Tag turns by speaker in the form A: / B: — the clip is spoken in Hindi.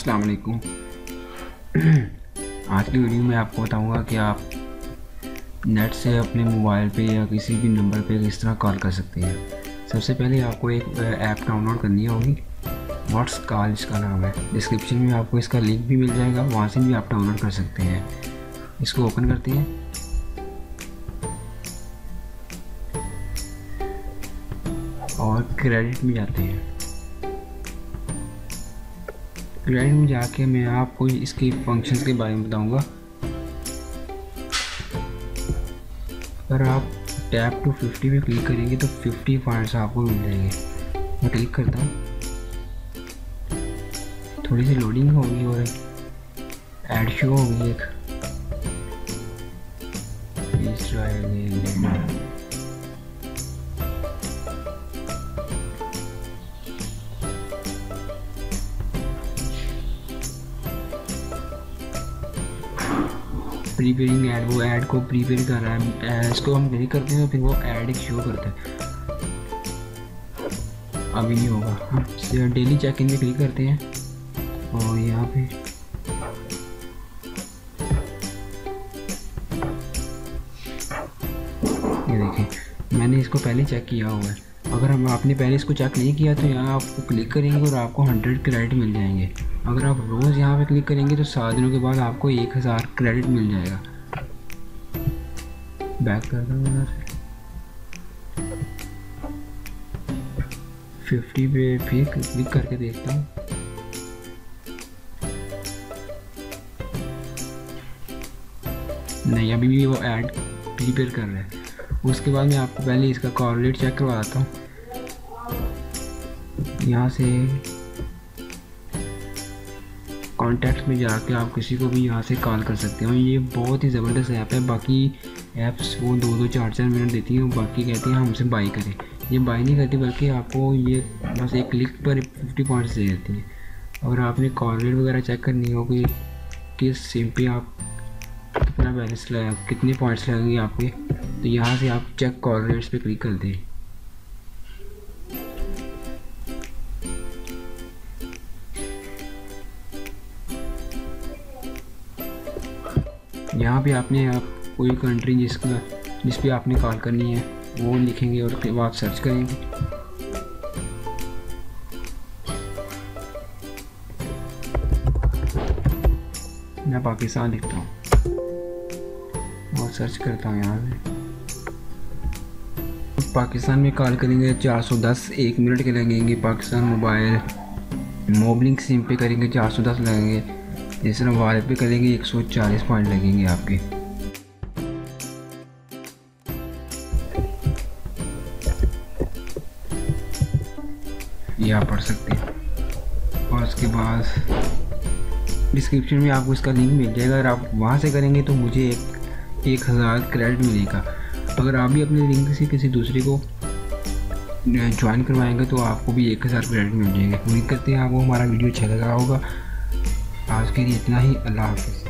A: अस्सलाम वालेकुम। आज की वीडियो में आपको बताऊँगा कि आप नेट से अपने मोबाइल पे या किसी भी नंबर पे किस तरह कॉल कर सकते हैं। सबसे पहले आपको एक ऐप डाउनलोड करनी होगी। व्हाट्स कॉल इसका नाम है। डिस्क्रिप्शन में आपको इसका लिंक भी मिल जाएगा, वहाँ से भी आप डाउनलोड कर सकते हैं। इसको ओपन करते हैं। और क्रेडिट में जाते हैं। क्रेडिट में जाके मैं आपको इसके फ़ंक्शंस के बारे में बताऊँगा। अगर आप टैप टू फिफ्टी पे क्लिक करेंगे तो फिफ्टी पॉइंट्स आपको मिल जाएँगे। मैं क्लिक करता हूँ। थोड़ी सी लोडिंग होगी और एड शो होगी एक। प्रीपेयरिंग ऐड वो ऐड को प्रीपेयर कर रहा है इसको हम क्लिक करते हैं, फिर वो ऐड शो करता है। अभी नहीं होगा। हम डेली चेक इन में क्लिक करते हैं। और यहाँ पे ये देखें, मैंने इसको पहले चेक किया हुआ है। अगर हम आपने पहले इसको चेक नहीं किया तो यहाँ आपको क्लिक करेंगे और आपको हंड्रेड क्रेडिट मिल जाएँगे। अगर आप रोज़ यहाँ पे क्लिक करेंगे तो सात दिनों के बाद आपको एक हज़ार क्रेडिट मिल जाएगा। बैक कर दो यहाँ से। फिफ्टी पे फिर क्लिक करके देखता हूँ। नहीं, अभी भी वो ऐड प्रिपेयर कर रहा है। उसके बाद मैं आपको पहले इसका कॉल चेक करवाता हूँ। यहाँ से कॉन्टैक्ट में जाके आप किसी को भी यहाँ से कॉल कर सकते हो। ये बहुत ही ज़बरदस्त ऐप है। बाकी ऐप्स वो दो दो चार चार मिनट देती हैं बाकी कहती हैं हमसे बाई करें। ये बाई नहीं करती बल्कि आपको ये बस एक क्लिक पर फिफ्टी पॉइंट्स दे देती हैं। और आपने कॉल रेट वगैरह चेक करनी हो कि किस सिम पे आप कितना बैलेंस लगा कितने पॉइंट्स लगेंगे आपके? तो यहाँ से आप चेक रेट्स पे क्लिक कर दें। यहाँ पे आपने, आप कोई कंट्री जिसका जिस पे आपने कॉल करनी है, वो लिखेंगे और आप सर्च करेंगे। मैं पाकिस्तान लिखता हूँ। और सर्च करता हूँ यहाँ पे पाकिस्तान में कॉल करेंगे 410 एक मिनट के लगेंगे। पाकिस्तान मोबाइल मोबलिंग सिम पे करेंगे 410 लगेंगे। जिस तरह वाले पे करेंगे 140 पॉइंट लगेंगे आपके। आप पढ़ सकते हैं। और उसके बाद डिस्क्रिप्शन में आपको इसका लिंक मिल जाएगा। अगर आप वहाँ से करेंगे तो मुझे एक एक हज़ार क्रेडिट मिलेगा। अगर आप भी अपने लिंक से किसी दूसरे को ज्वाइन करवाएँगे तो आपको भी एक हज़ार क्रेडिट मिल जाएँगे। उम्मीद करते हैं आपको हमारा वीडियो अच्छा लगा होगा। आज के लिए इतना ही। अल्लाह हाफिज़।